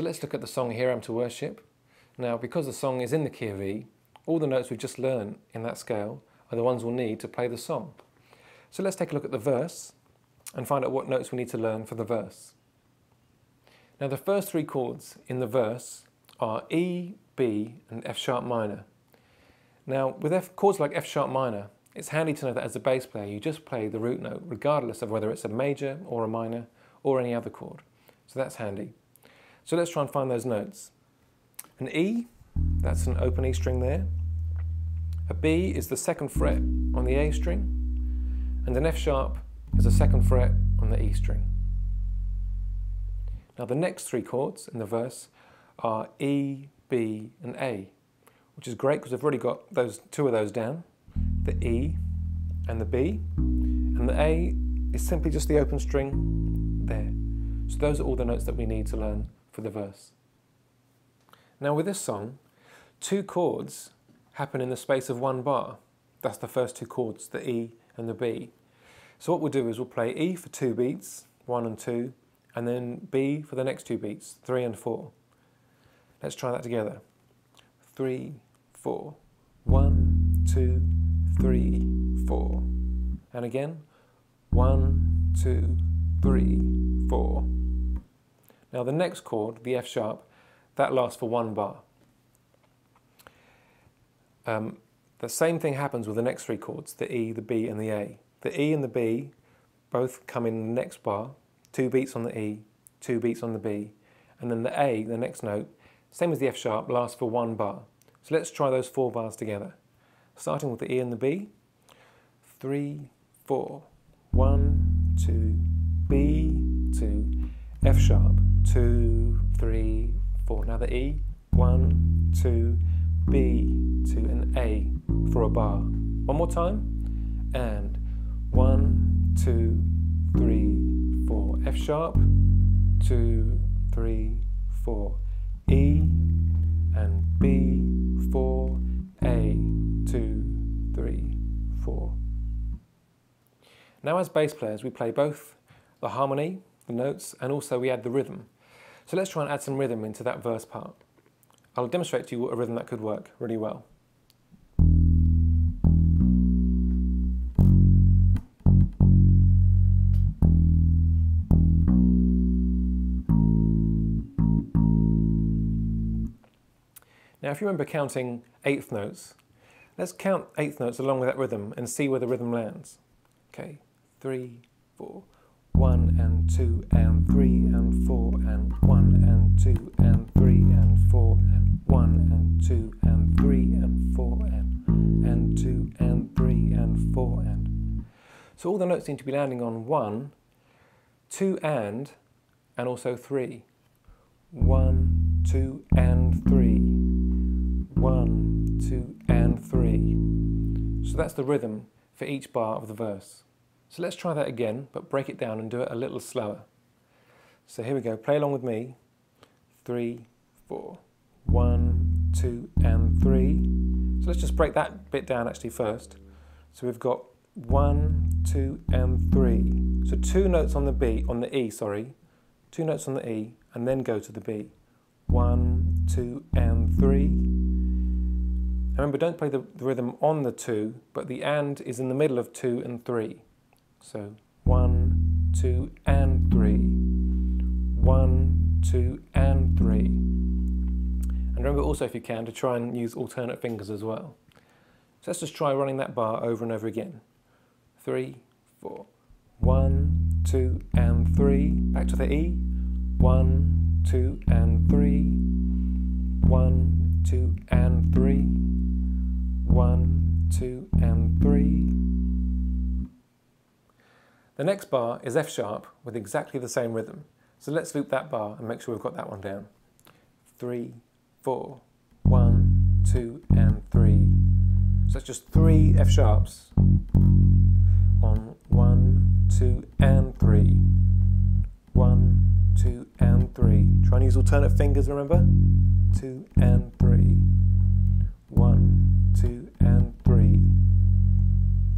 So let's look at the song Here I Am to Worship. Now, because the song is in the key of E, all the notes we've just learned in that scale are the ones we'll need to play the song. So let's take a look at the verse and find out what notes we need to learn for the verse. Now the first three chords in the verse are E, B and F sharp minor. Now with F, chords like F sharp minor, it's handy to know that as a bass player you just play the root note regardless of whether it's a major or a minor or any other chord. So that's handy. So let's try and find those notes. An E, that's an open E string there. A B is the second fret on the A string. And an F sharp is the second fret on the E string. Now the next three chords in the verse are E, B and A, which is great because I've already got those two of those down, the E and the B, and the A is simply just the open string there. So those are all the notes that we need to learn for the verse. Now with this song, two chords happen in the space of one bar. That's the first two chords, the E and the B. So what we'll do is we'll play E for two beats, one and two, and then B for the next two beats, three and four. Let's try that together. Three, four. One, two, three, four. And again, one, two, three, four. Now the next chord, the F sharp, that lasts for one bar. Um, the same thing happens with the next three chords, the E, the B and the A. The E and the B both come in the next bar, two beats on the E, two beats on the B, and then the A, the next note, same as the F sharp, lasts for one bar. So let's try those four bars together. Starting with the E and the B, three, four, one, two, B, two, F sharp, two, three, four. Now the E, one, two, B, two, and A for a bar. One more time, and one, two, three, four. F sharp, two, three, four. E and B, four, A, two, three, four. Now as bass players, we play both the harmony, the notes, and also we add the rhythm. So let's try and add some rhythm into that verse part. I'll demonstrate to you a rhythm that could work really well. Now if you remember counting eighth notes, let's count eighth notes along with that rhythm and see where the rhythm lands. Okay, three, four, one and two and three and four and one and two and three and four and one and two and three and four and and two and three and four and so all the notes seem to be landing on one, two and, and also three. One, two and three one, two, and three. So that's the rhythm for each bar of the verse. So let's try that again, but break it down and do it a little slower. So here we go, play along with me. Three, four, one, two, and three. So let's just break that bit down actually first. So we've got one, two, and three. So two notes on the B, on the E, sorry. Two notes on the E, and then go to the B. One, two, and three. Remember, don't play the, rhythm on the two, but the and is in the middle of two and three. So one, two, and three. One, two, and three. And remember also, if you can, to try and use alternate fingers as well. So let's just try running that bar over and over again. Three, four. One, two, and three. Back to the E. One, two, and three. One, two, and three. One, two, and three. The next bar is F sharp with exactly the same rhythm. So let's loop that bar and make sure we've got that one down. Three, four, one, two, and three. So it's just three F sharps on one, two, and three. One, two, and three. Try and use alternate fingers, remember? Two and three. One, two, and three.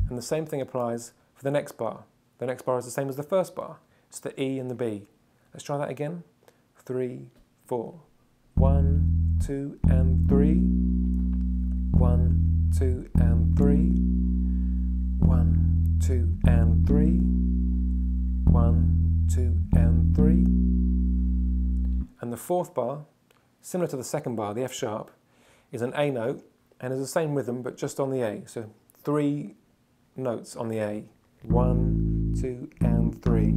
And the same thing applies for the next bar. The next bar is the same as the first bar. It's the E and the B. Let's try that again. Three, four. One, two, and three. One, two, and three. One, two, and three. One, two, and three. And the fourth bar, similar to the second bar, the F sharp, is an A note and is the same rhythm but just on the A. So three notes on the A. One, two, and three.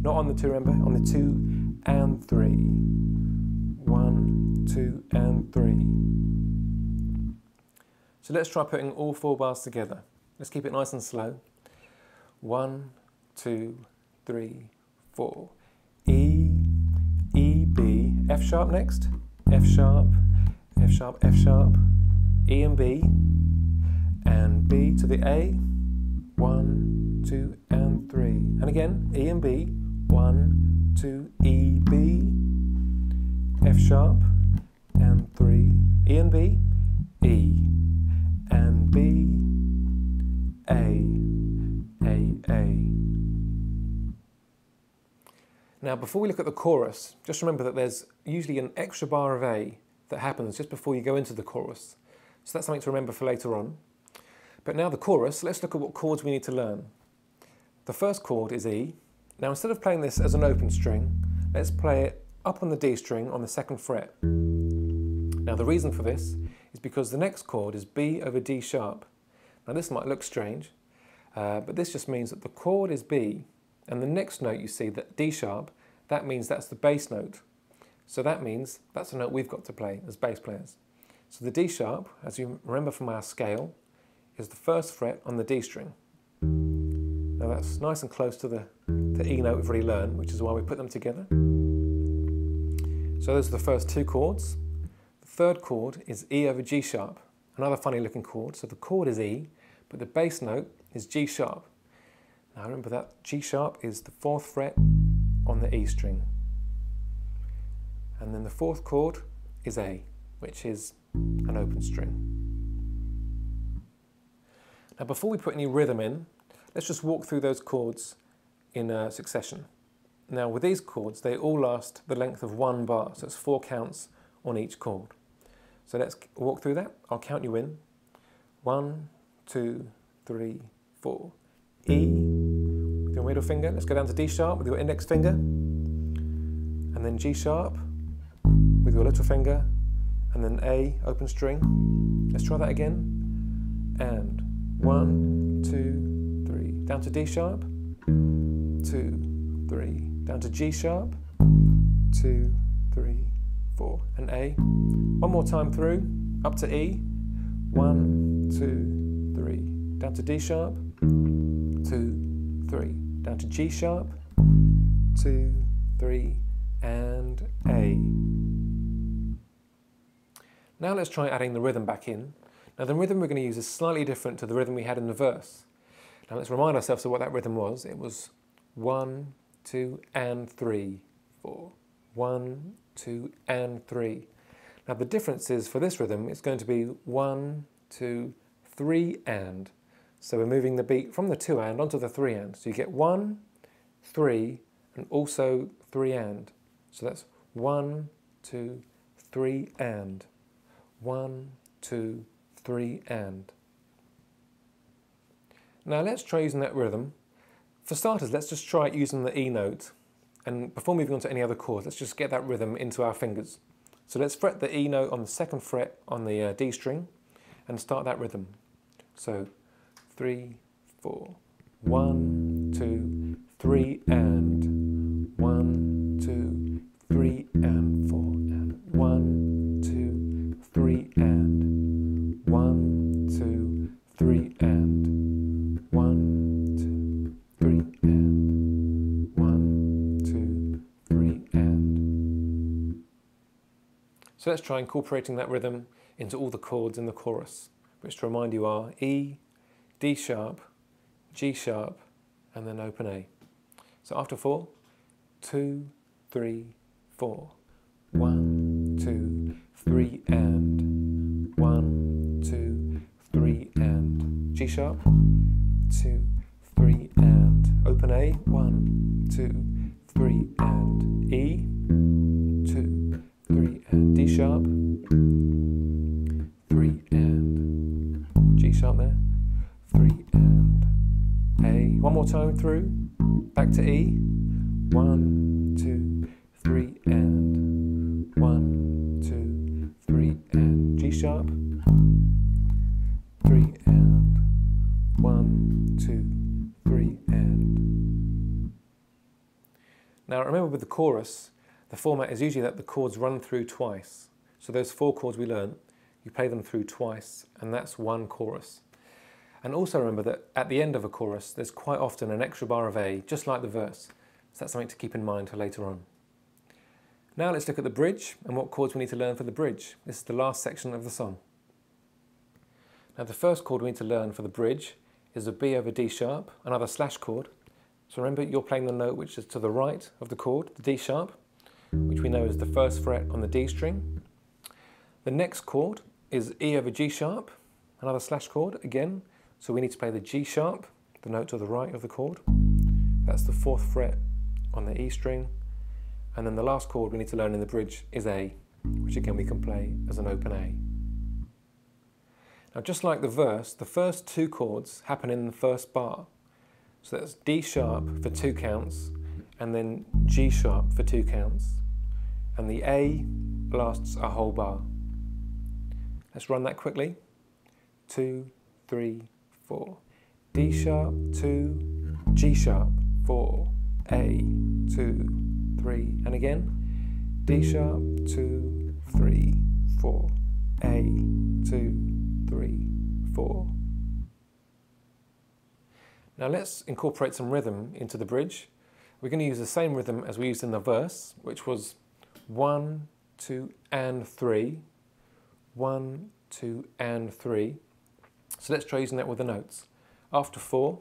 Not on the two, remember? On the two and three. One, two, and three. So let's try putting all four bars together. Let's keep it nice and slow. One, two, three, four. E, E, B, F sharp next. F sharp, F sharp, F sharp, E and B, and B to the A. One, two, and three. And again, E and B. One, two, E, B, F sharp, and three. E and B, E, and B, A, A, A. Now, before we look at the chorus, just remember that there's usually an extra bar of A that happens just before you go into the chorus. So that's something to remember for later on. But now the chorus, let's look at what chords we need to learn. The first chord is E. Now instead of playing this as an open string, let's play it up on the D string on the second fret. Now the reason for this is because the next chord is B over D sharp. Now this might look strange, uh, but this just means that the chord is B and the next note you see, that D sharp, that means that's the bass note. So that means that's a note we've got to play as bass players. So the D sharp, as you remember from our scale, is the first fret on the D string. Now that's nice and close to the, the E note we've already learned, which is why we put them together. So those are the first two chords. The third chord is E over G sharp, another funny looking chord. So the chord is E, but the bass note is G sharp. Now remember that G sharp is the fourth fret on the E string. And then the fourth chord is A, which is an open string. Now before we put any rhythm in, let's just walk through those chords in uh, succession. Now with these chords, they all last the length of one bar, so it's four counts on each chord. So let's walk through that. I'll count you in. One, two, three, four. E, with your middle finger. Let's go down to D sharp with your index finger. And then G sharp with your little finger. And then A, open string. Let's try that again. And one. Down to D sharp. Two, three. Down to G sharp. Two, three, four. And A. One more time through. Up to E. One, two, three. Down to D sharp. Two, three down to G sharp, two, three, and A. Now let's try adding the rhythm back in. Now the rhythm we're going to use is slightly different to the rhythm we had in the verse. Now let's remind ourselves of what that rhythm was. It was one, two, and three, four. One, two, and three. Now the difference is for this rhythm, it's going to be one, two, three, and. So we're moving the beat from the two and onto the three and. So you get one, three, and also three and. So that's one, two, three and. One, two, three and. Now let's try using that rhythm. For starters, let's just try it using the E note. And before moving on to any other chords, let's just get that rhythm into our fingers. So let's fret the E note on the second fret on the uh, D string and start that rhythm. So three, four. One, two, three, and one, let's try incorporating that rhythm into all the chords in the chorus, which to remind you are E, D sharp, G sharp, and then open A. So after four, two, three, four. One, two, three, and one, two, three, and G sharp, two, three, and open A. One, two, three, and E, two, G sharp, three and G sharp there, three and A. One more time through, back to E, one, two, three and one, two, three and G sharp, three and one, two, three and. Now remember with the chorus, the format is usually that the chords run through twice. So those four chords we learnt, you play them through twice, and that's one chorus. And also remember that at the end of a chorus, there's quite often an extra bar of A, just like the verse. So that's something to keep in mind for later on. Now let's look at the bridge and what chords we need to learn for the bridge. This is the last section of the song. Now the first chord we need to learn for the bridge is a B over D sharp, another slash chord. So remember you're playing the note which is to the right of the chord, the D sharp, which we know is the first fret on the D string. The next chord is E over G sharp, another slash chord again. So we need to play the G sharp, the note to the right of the chord. That's the fourth fret on the E string. And then the last chord we need to learn in the bridge is A, which again we can play as an open A. Now just like the verse, the first two chords happen in the first bar. So that's D sharp for two counts, and then G sharp for two counts. And the A lasts a whole bar. Let's run that quickly. Two, three, four. D sharp, two, G sharp, four, A, two, three, and again. D sharp, two, three, four, A, two, three, four. Now let's incorporate some rhythm into the bridge. We're going to use the same rhythm as we used in the verse, which was one, two, and three. One, two, and three. So let's try using that with the notes. After four,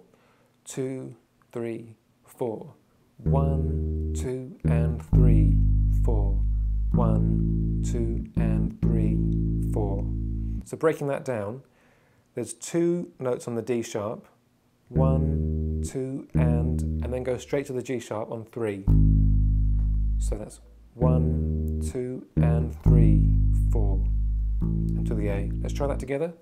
two, three, four. One, two, and three, four. One, two, and three, four. So breaking that down, there's two notes on the D sharp, one, two, and, and then go straight to the G sharp on three. So that's one, two, and three, four, and to the A. Let's try that together.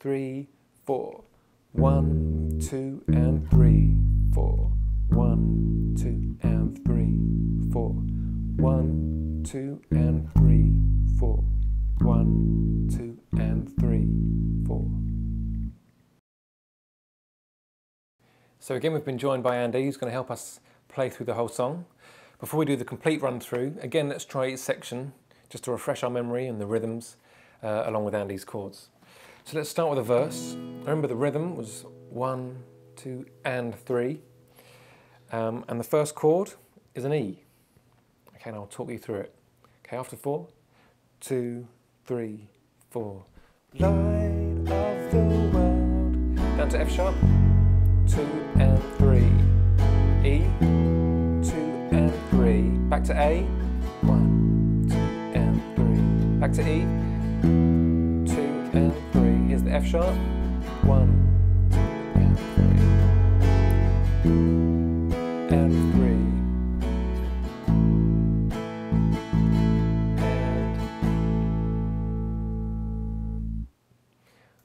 Three, four. One, two, and three, four. One, two, and three, four. One, two, and three, four. One, two, and three, four. So again, we've been joined by Andy, who's going to help us play through the whole song. Before we do the complete run through, again, let's try each section just to refresh our memory and the rhythms uh, along with Andy's chords. So let's start with a verse. Remember the rhythm was one, two, and three. Um, and the first chord is an E. Okay, and I'll talk you through it. Okay, after four, two, three, four. Light of the world. Down to F sharp. Two and three. E. And three. Back to A. One, two, and three. Back to E. Two and three. Here's the F sharp. One, two, and three. And three. And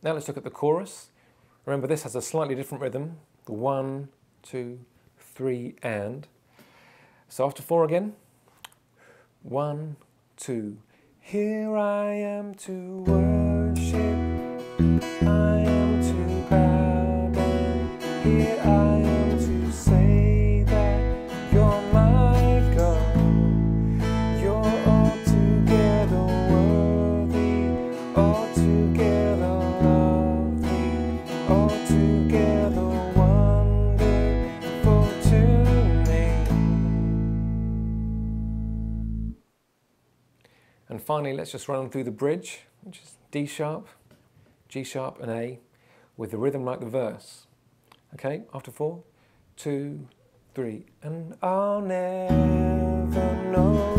Now let's look at the chorus. Remember this has a slightly different rhythm. The one, two, three, and. So after four again. One, two. Here I am to worship. Finally, let's just run through the bridge, which is D sharp, G sharp, and A, with the rhythm like the verse. Okay, after four, two, three, and I'll never know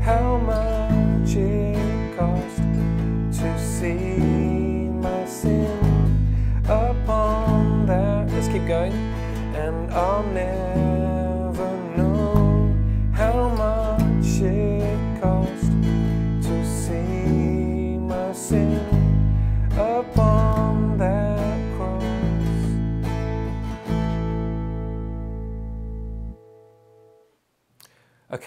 how much it cost to see my sin upon that. Let's keep going, and I'll never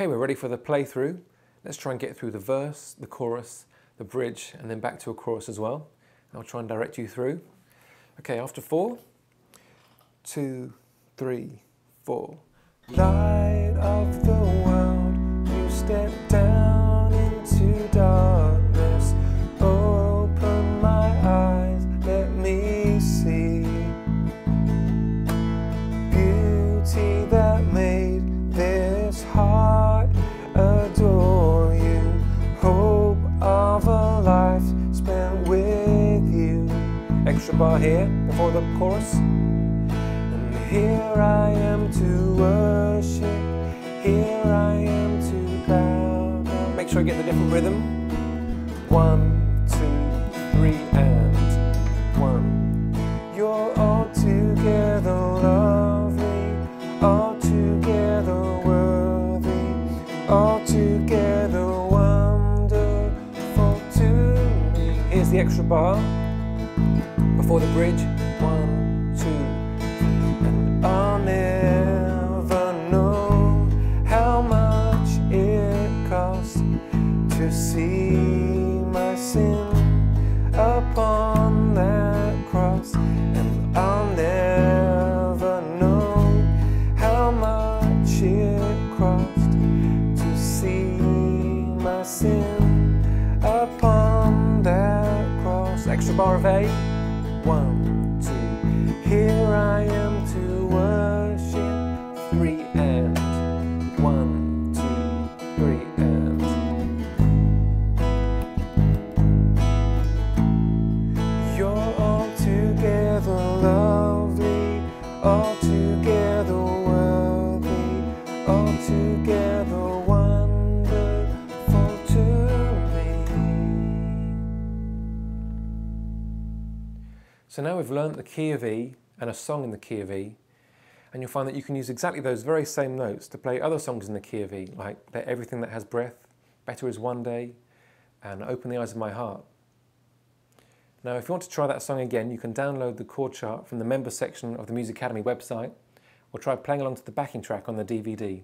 Okay, we're ready for the playthrough. Let's try and get through the verse, the chorus, the bridge, and then back to a chorus as well. I'll try and direct you through. Okay, after four, two, three, four. Light of the world, Extra bar here before the chorus. And here I am to worship. Here I am to bow. Make sure I get the different rhythm. One, altogether wonderful to me. So now we've learnt the key of E and a song in the key of E, and you'll find that you can use exactly those very same notes to play other songs in the key of E, like Let Everything That Has Breath, Better Is One Day, and Open the Eyes of My Heart. Now, if you want to try that song again, you can download the chord chart from the member section of the Musicademy website, or try playing along to the backing track on the DVD.